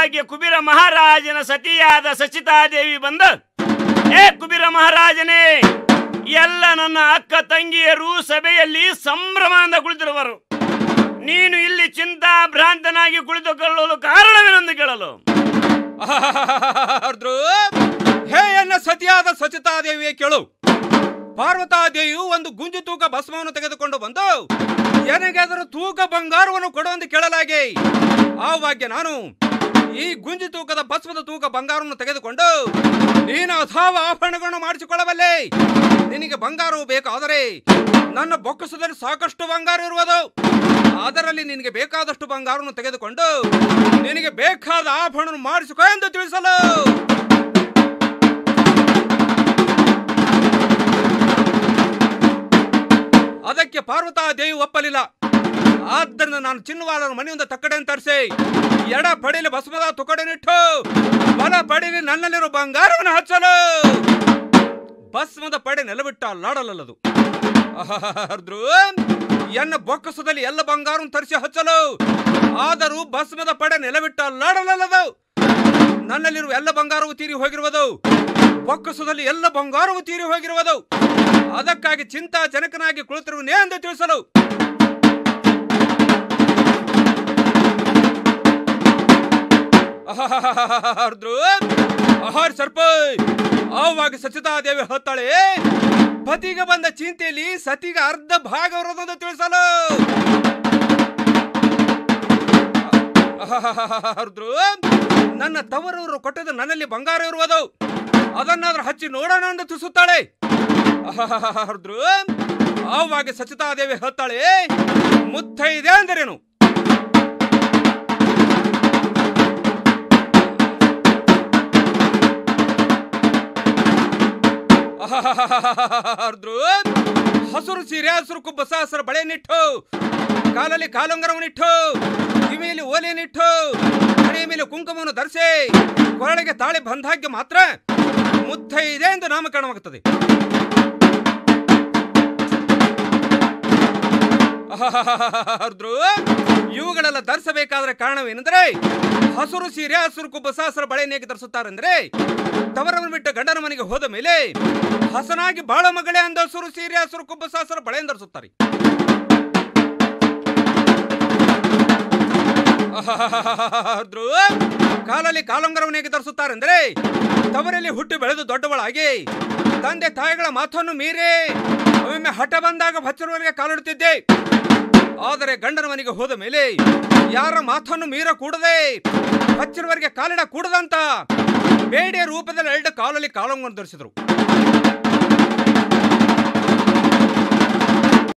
ಆವಾಗ್ಯ ಕುಬೇರ ಮಹಾರಾಜನ ಸತಿಯಾದ ಸಚಿತಾದೇವಿ ಬಂದ, ಏ ಕುಬೇರ ಮಹಾರಾಜನೇ, ಎಲ್ಲ ನನ್ನ ಅಕ್ಕ ತಂಗಿಯರು ಸಭೆಯಲ್ಲಿ ಸಂಭ್ರಮದಿಂದ ಕುಳಿತಿರುವರು. ನೀನು ಇಲ್ಲಿ ಚಿಂತಾ ಭ್ರಾಂತನಾಗಿ ಕುಳಿತುಕೊಳ್ಳಲು ಕಾರಣವೇನೆಂದು ಕೇಳಲು? ಹೇ ಎನ್ನ ಸತಿಯಾದ ಸಚಿತಾದೇವಿಯೇ ಕೇಳು. ಪಾರ್ವತಾದೇವಿಯು ಒಂದು ಗುಂಜು ತೂಕ ಭಸ್ಮವನ್ನು ತೆಗೆದುಕೊಂಡು ಬಂದು ನನಗೆ ಅದರ ತೂಕ ಬಂಗಾರವನ್ನು ಕೊಡುವಂತೆ ಆ ಆವಾಗ್ಯ ನಾನು ಈ ಗುಂಜಿ ತೂಕದ ಭಸ್ಮದ ತೂಕ ಬಂಗಾರವನ್ನು ತೆಗೆದುಕೊಂಡು ನೀನು ಅಥಾವ ಆಭರಣಗಳನ್ನು ಮಾಡಿಸಿಕೊಳ್ಳಬಲ್ಲೆ. ನಿನಗೆ ಬಂಗಾರವು ಬೇಕಾದರೆ ನನ್ನ ಬೊಕ್ಕಸದಲ್ಲಿ ಸಾಕಷ್ಟು ಬಂಗಾರ ಇರುವುದು. ಅದರಲ್ಲಿ ನಿನಗೆ ಬೇಕಾದಷ್ಟು ಬಂಗಾರವನ್ನು ತೆಗೆದುಕೊಂಡು ನಿನಗೆ ಬೇಕಾದ ಆಭರಣ ಮಾಡಿಸಿಕೊ ಎಂದು ತಿಳಿಸಲು. ಅದಕ್ಕೆ ಪಾರ್ವತಾ ದೇವಿ ಒಪ್ಪಲಿಲ್ಲ. ಆದ್ದರಿಂದ ನಾನು ಚಿನ್ನವಾದ ಮನೆಯಿಂದ ತಕ್ಕಡೆಯನ್ನು ತರಿಸಿ, ಎಡ ಪಡೆಯಲ್ಲಿ ಭಸ್ಮದ ತುಕಡೆನಿಟ್ಟು, ಬಲ ಪಡೆಯಲ್ಲಿ ನನ್ನಲ್ಲಿರೋ ಬಂಗಾರವನ್ನು ಹಚ್ಚಲು. ಭಸ್ಮದ ಪಡೆ ನೆಲಬಿಟ್ಟ ಲಾಡಲಲ್ಲದು ಅರ್ದ್ರು ಎನ್ನ ಬೊಕ್ಕಸದಲ್ಲಿ ಎಲ್ಲ ಬಂಗಾರವನ್ನು ತರಿಸಿ ಹಚ್ಚಲು. ಆದರೂ ಭಸ್ಮದ ಪಡೆ ನೆಲಬಿಟ್ಟ ಲಾಡಲಲ್ಲದು ನನ್ನಲ್ಲಿರುವ ಎಲ್ಲ ಬಂಗಾರವು ತೀರಿ ಹೋಗಿರುವುದು. ಬೊಕ್ಕಸದಲ್ಲಿ ಎಲ್ಲ ಬಂಗಾರವು ತೀರಿ ಹೋಗಿರುವುದು. ಅದಕ್ಕಾಗಿ ಚಿಂತಾ ಜನಕನಾಗಿ ಕುಳಿತಿರುವನೇ ಎಂದು ತಿಳಿಸಲು. ಅರ್ದ್ರು ಆಹಾರ ಸರ್ಪ ಆವಾಗ ಸಚಿತಾದೇವಿ ಹೊತ್ತಾಳೆ ಪತಿಗೆ ಬಂದ ಚಿಂತೆಯಲ್ಲಿ ಸತಿಗೆ ಅರ್ಧ ಭಾಗ ಬರೋದಂತ ತಿಳಿಸಲು ನನ್ನ ತವರವರು ಕೊಟ್ಟದ ನನ್ನಲ್ಲಿ ಬಂಗಾರ ಇರುವುದು ಅದನ್ನಾದ್ರೂ ಹಚ್ಚಿ ನೋಡೋಣ ಎಂದು ತಿಳಿಸುತ್ತಾಳೆ ಅರ್ದ್ರು ಆವಾಗ ಸಚಿತಾದೇವಿ ಹೊತ್ತಾಳೆ ಮುತ್ತೈದೆ ಅಂದರೇನು ಹಸುರು ಸೀರೆ ಹಸುರು ಕುಬ್ಬ ಬಳೆ ನಿಟ್ಟು ಕಾಲಲ್ಲಿ ಕಾಲುಂಗರವನ್ನಿಟ್ಟು ಕಿವಿಯಲ್ಲಿ ಓಲೆಯನ್ನಿಟ್ಟು ಹಣೆಯ ಮೇಲೆ ಕುಂಕುಮವನ್ನು ಧರಿಸಿ ಕೊರಳಿಗೆ ತಾಳಿ ಬಂದಾಗ್ಯ ಮಾತ್ರ ಮುತ್ತೈದೆ ಎಂದು ನಾಮಕರಣವಾಗುತ್ತದೆ ಇವುಗಳೆಲ್ಲ ಧರಿಸಬೇಕಾದ್ರೆ ಕಾರಣವೇನೆಂದರೆ ಹಸುರು ಸೀರೆ ಹಸುರು ಕುಬ್ಬ ಬಳೆ ನೇಗೆ ಧರಿಸುತ್ತಾರೆಂದ್ರೆ ತವರವನ್ನು ಗಂಡನ ಮನೆಗೆ ಹೋದ ಮೇಲೆ ಹಸನಾಗಿ ಬಾಳ ಮಗಳೇ ಅಂದ ಹಸುರು ಸೀರೆ ಹಸುರು ಕುಬ್ಬ ಸಾಸರು ಧರಿಸುತ್ತಾರೆ ಕಾಲಲ್ಲಿ ಕಾಲುಂಗರವನ್ನೇಗೆ ಧರಿಸುತ್ತಾರೆಂದ್ರೆ ತವರಲ್ಲಿ ಹುಟ್ಟಿ ಬೆಳೆದು ದೊಡ್ಡವಳಾಗಿ ತಂದೆ ತಾಯಿಗಳ ಮಾತನ್ನು ಮೀರಿ ಒಮ್ಮೆ ಹಠ ಬಂದಾಗ ಭಚ್ಚರವರಿಗೆ ಕಾಲಿಡುತ್ತಿದ್ದೆ. ಆದರೆ ಗಂಡನ ಮನೆಗೆ ಹೋದ ಮೇಲೆ ಯಾರ ಮಾತನ್ನು ಮೀರ ಕೂಡದೆ ಭಚ್ಚರವರಿಗೆ ಕಾಲಿಡ ಕೂಡದಂತ ಬೇಡಿಯ ರೂಪದಲ್ಲಿ ಎರಡು ಕಾಲಲ್ಲಿ ಕಾಲಂಗನ್ನು ಧರಿಸಿದರು.